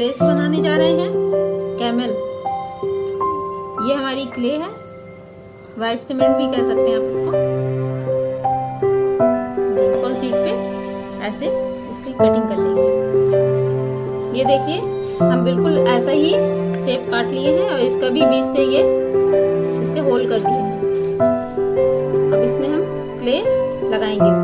Clay से बनाने जा रहे हैं। कैमल ये हमारी क्ले है। वाइट सीमेंट भी कह सकते हैं आप इसको। सीट पे ऐसे इसकी कटिंग कर लेंगे। ये देखिए, हम बिल्कुल ऐसा ही शेप काट लिए हैं और इसका भी बीच से ये इसके होल कर दिए अब इसमें हम क्ले लगाएँगे।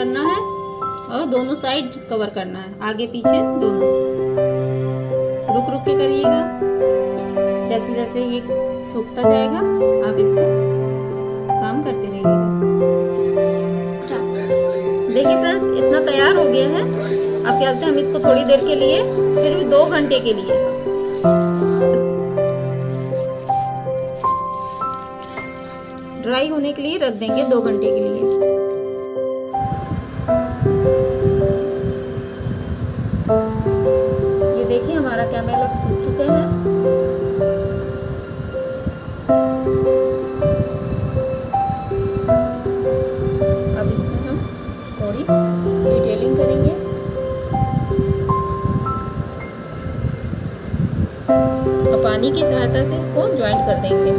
करना है और दोनों साइड कवर करना है। आगे पीछे दोनों। रुक रुक के करिएगा। जैसे जैसे ये सूखता जाएगा, आप इस पर काम करते रहिएगा। देखिए फ्रेंड्स इतना तैयार हो गया है। अब क्या हैं, हम इसको थोड़ी देर के लिए, फिर भी दो घंटे के लिए। ड्राई होने के लिए रख देंगे दो घंटे के लिए। देखिए, हमारा अब सूख चुका है। अब इसमें हम थोड़ी डिटेलिंग करेंगे। और पानी की सहायता से इसको ज्वाइंट कर देंगे।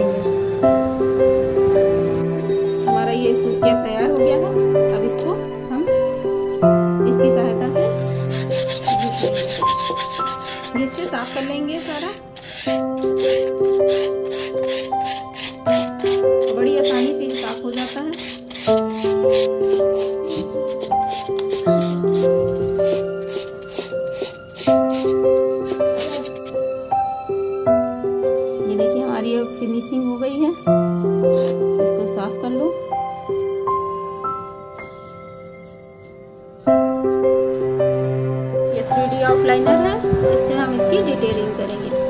देंगे हमारा ये सूप केक तैयार हो गया है? अब इसको हम इसकी सहायता से जिससे साफ़ कर लेंगे सारा। हमारी अब फिनिशिंग हो गई है। इसको साफ़ कर लो। ये थ्री डी आउटलाइनर है, इससे हम इसकी डिटेलिंग करेंगे।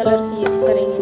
कलर की करेंगे।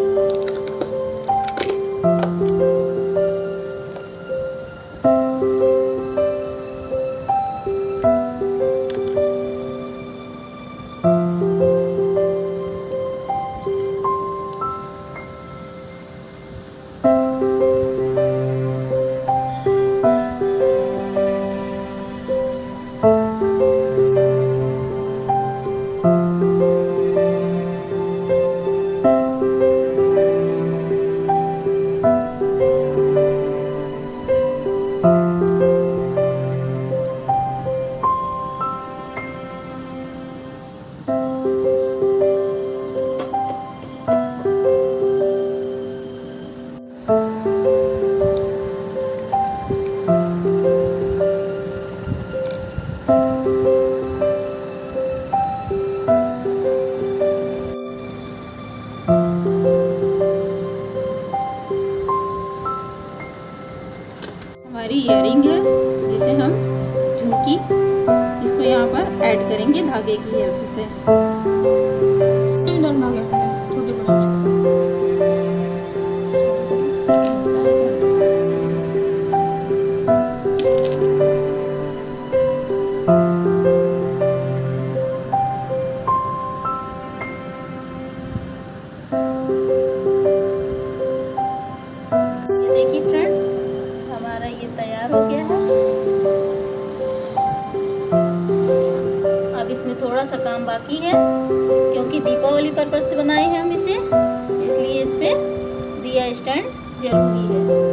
हमारी इयरिंग है, जिसे हम झुमकी, इसको यहाँ पर ऐड करेंगे धागे की हेल्प से। तैयार हो गया है। अब इसमें थोड़ा सा काम बाकी है, क्योंकि दीपावली पर्पज से बनाए हैं हम इसे, इसलिए इस पे दिया स्टैंड ज़रूरी है।